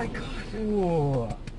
my god. Whoa.